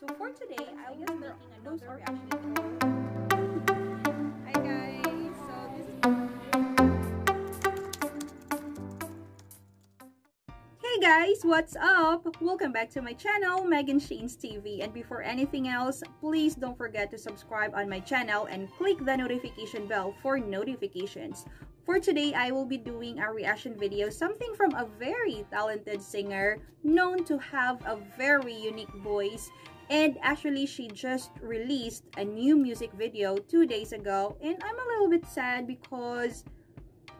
So for today, I will be making another reaction Hi guys, so this is Hey guys, what's up? Welcome back to my channel, Megan Shin's TV. And before anything else, please don't forget to subscribe on my channel and click the notification bell for notifications. For today, I will be doing a reaction video, something from a very talented singer known to have a very unique voice. And actually, she just released a new music video two days ago. And I'm a little bit sad because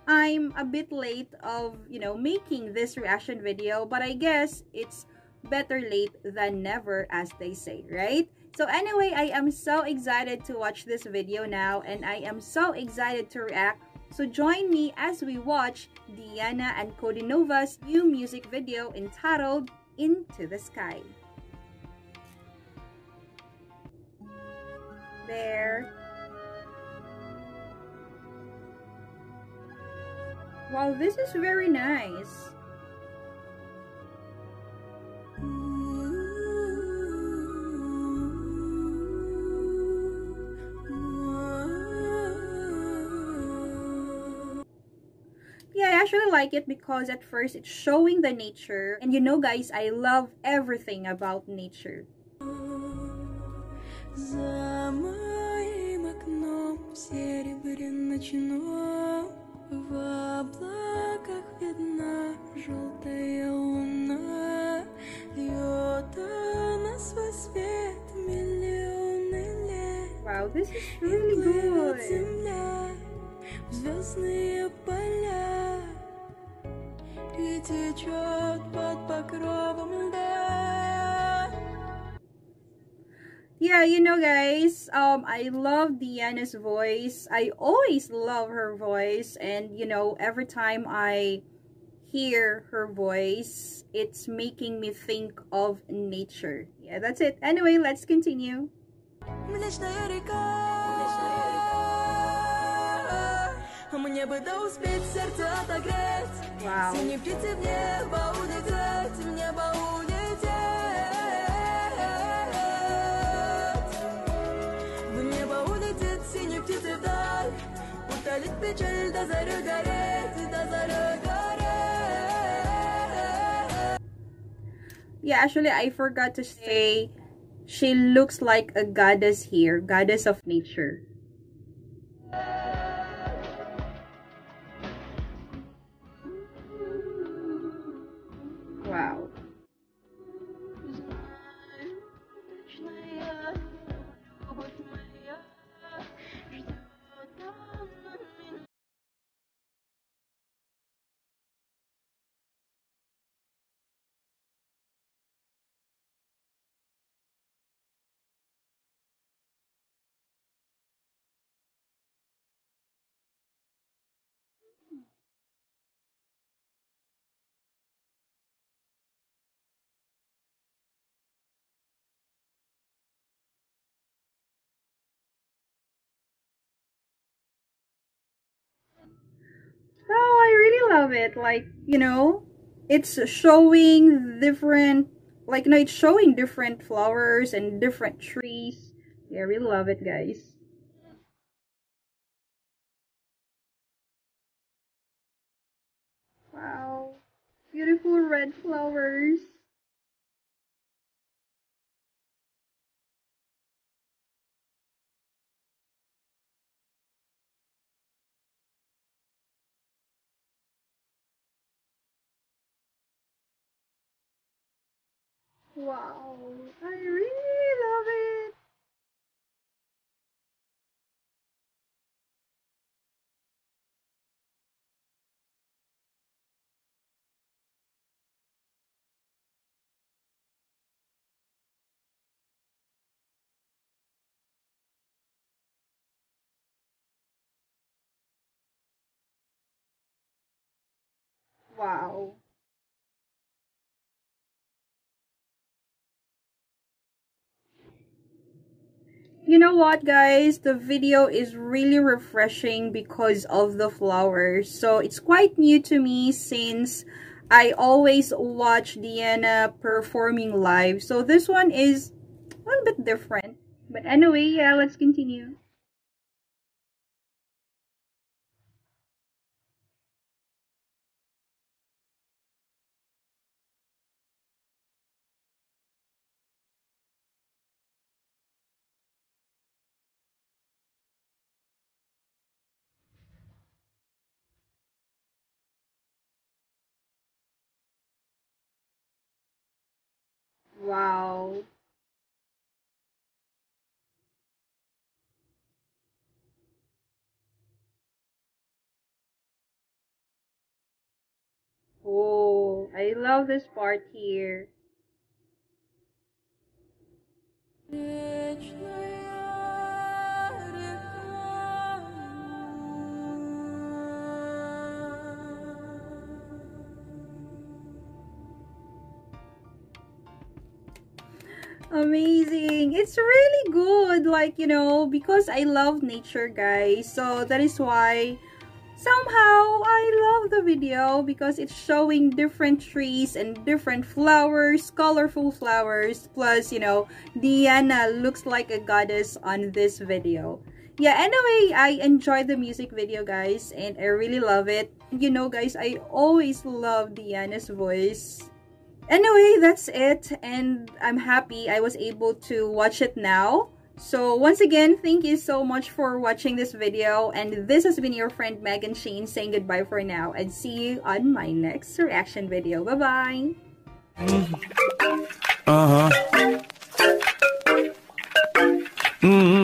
I'm a bit late of, you know, making this reaction video. But I guess it's better late than never, as they say, right? So anyway, I am so excited to watch this video now. And I am so excited to react so join me as we watch Diana Ankudinova's new music video entitled Into the Sky. There. Wow, this is very nice. Yeah, I actually like it because at first it's showing the nature. And you know guys, I love everything about nature. За моим окном серебряно-ночном В облаках видна желтая луна. Льет она свой свет миллионы лет. Wow, this is really good. Земля в звездные поля yeah, you know, guys, um, I love Diana's voice. I always love her voice. And, you know, every time I hear her voice, it's making me think of nature. Yeah, that's it. Anyway, let's continue. Wow. Yeah, actually, I forgot to say, she looks like a goddess here, goddess of nature. Love it. Like, you know, it's showing different, like, know, it's showing different flowers and different trees. Yeah, I really love it, guys. Wow. Beautiful red flowers. Wow, I really love it. Wow. You know what guys the video is really refreshing because of the flowers so it's quite new to me since I always watch Diana performing live so this one is a little bit different. But anyway, yeah, let's continue. Wow. Oh, I love this part here. Amazing. It's really good. Like, you know, because I love nature, guys. So that is why somehow I love the video because it's showing different trees and different flowers, colorful flowers. Plus, you know, Diana looks like a goddess on this video. Yeah, anyway, I enjoyed the music video, guys, and I really love it. You know, guys, I always love Diana's voice anyway, that's it. And I'm happy I was able to watch it now. So once again, thank you so much for watching this video. And this has been your friend Megan Shin saying goodbye for now. And see you on my next reaction video. Bye-bye! Uh-huh. Mm -hmm.